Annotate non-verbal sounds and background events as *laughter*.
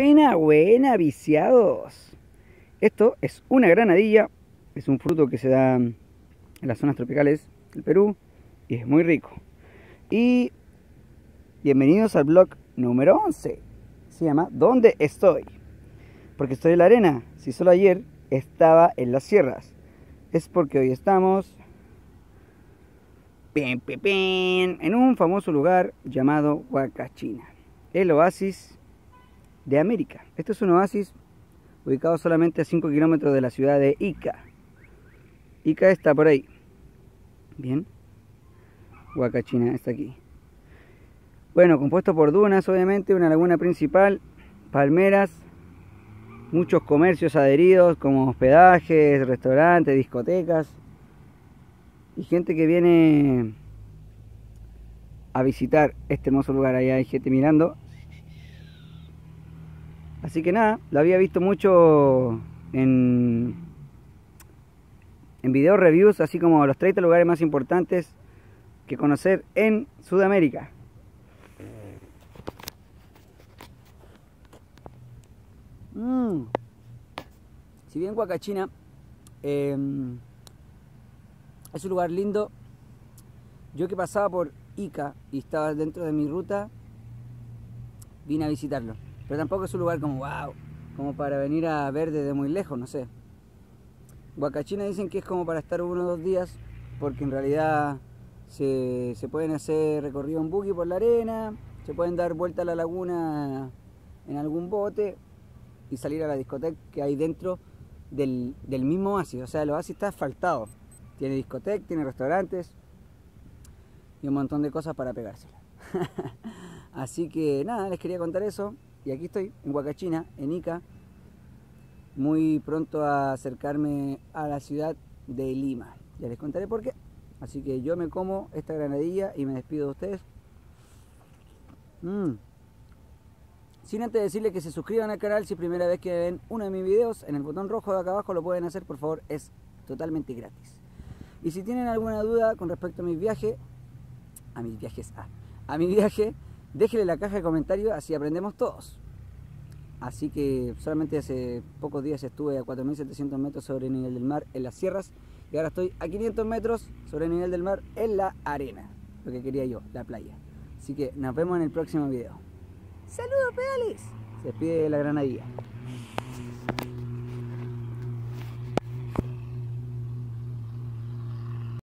Buena, buena, viciados. Esto es una granadilla, es un fruto que se da en las zonas tropicales del Perú y es muy rico. Y bienvenidos al blog número 11. Se llama ¿Dónde estoy? Porque estoy en la arena. Si solo ayer estaba en las sierras. Es porque hoy estamos en un famoso lugar llamado Huacachina, el oasis de América. Este es un oasis ubicado solamente a 5 kilómetros de la ciudad de Ica. Ica está por ahí. Bien. Huacachina está aquí. Bueno, compuesto por dunas, obviamente, una laguna principal, palmeras, muchos comercios adheridos como hospedajes, restaurantes, discotecas y gente que viene a visitar este hermoso lugar. Allá hay gente mirando Así que nada, lo había visto mucho en, en video reviews, así como los 30 lugares más importantes que conocer en Sudamérica. Mm. Si bien Huacachina em, es un lugar lindo, yo que pasaba por Ica y estaba dentro de mi ruta, vine a visitarlo. Pero tampoco es un lugar como wow, como para venir a ver desde muy lejos, no sé. Huacachina dicen que es como para estar uno o dos días, porque en realidad se, pueden hacer recorrido en buggy por la arena, se pueden dar vuelta a la laguna en algún bote y salir a la discoteca que hay dentro del, del mismo oasis. O sea, el oasis está asfaltado. Tiene discoteca, tiene restaurantes y un montón de cosas para pegársela. *laughs* Así que nada, les quería contar eso. Y aquí estoy, en Huacachina, en Ica, muy pronto a acercarme a la ciudad de Lima. Ya les contaré por qué. Así que yo me como esta granadilla y me despido de ustedes. Mm. Sin antes decirles que se suscriban al canal si es primera vez que ven uno de mis videos, en el botón rojo de acá abajo lo pueden hacer, por favor, es totalmente gratis. Y si tienen alguna duda con respecto a mis viajes, a mis viajes, a, a mi viaje, déjenle la caja de comentarios así aprendemos todos. Así que solamente hace pocos días estuve a 4.700 metros sobre el nivel del mar en las sierras y ahora estoy a 500 metros sobre el nivel del mar en la arena, lo que quería yo, la playa. Así que nos vemos en el próximo video. ¡Saludos pedales! Se despide la granadilla.